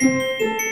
Música